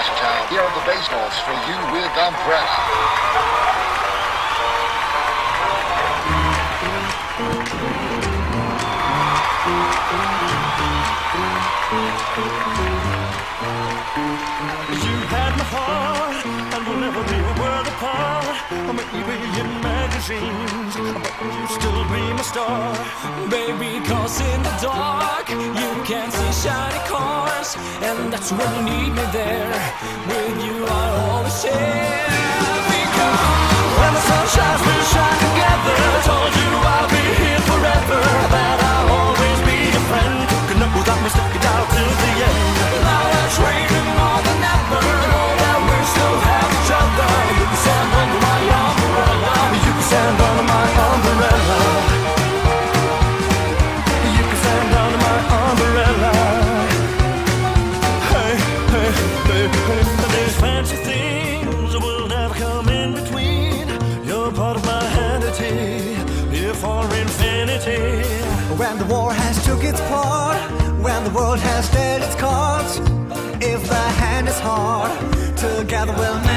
Here are the baseballs for you with Umbrella. You had my heart, and we'll never be a world apart. I'm maybe in magazines, but you still be my star. Baby, cause in the dark you can see shiny cars, and that's when you need me there. With you, I always share. Come in between. You're part of my entity, here for infinity. When the war has took its part, when the world has dealt its cards, if the hand is hard, together we'll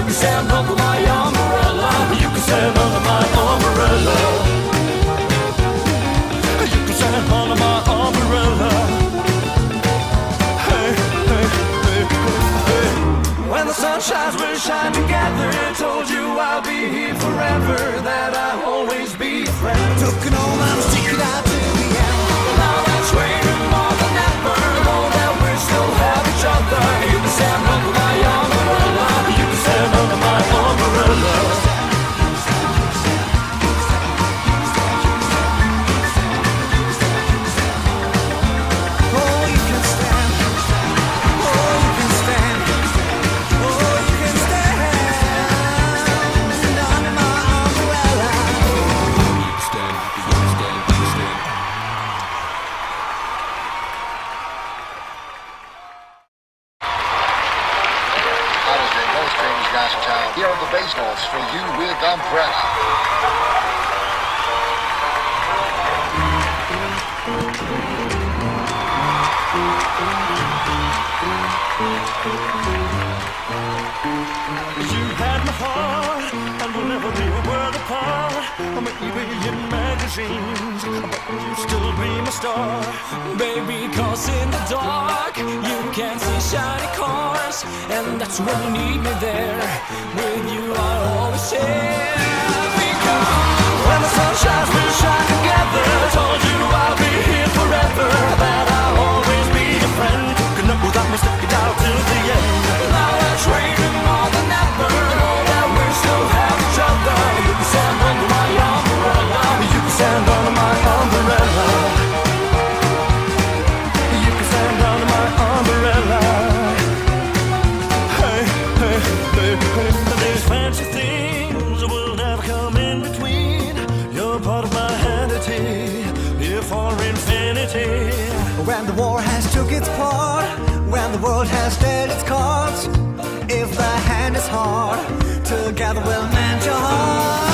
You can stand under my umbrella. You can stand under my umbrella. You can stand under my umbrella. Hey, hey, hey, hey. When the sun shines, we'll shine together. Told you I'll be here forever. That I'll always be a friend. Took an old Here are the baseballs for you with Umbrella. You had my heart, and we'll never be a world apart. I'm maybe in magazines, but you still be my star. Baby, cause in the dark you can't see shiny cars, and that's when you need me there. With you, I always share. Because When the sun shines, we'll shine together. Told you I'll hey. There's fancy things that will never come in between. You're part of my entity, here for infinity. When the war has took its part, when the world has dealt its cards, if the hand is hard, together we'll mend your heart.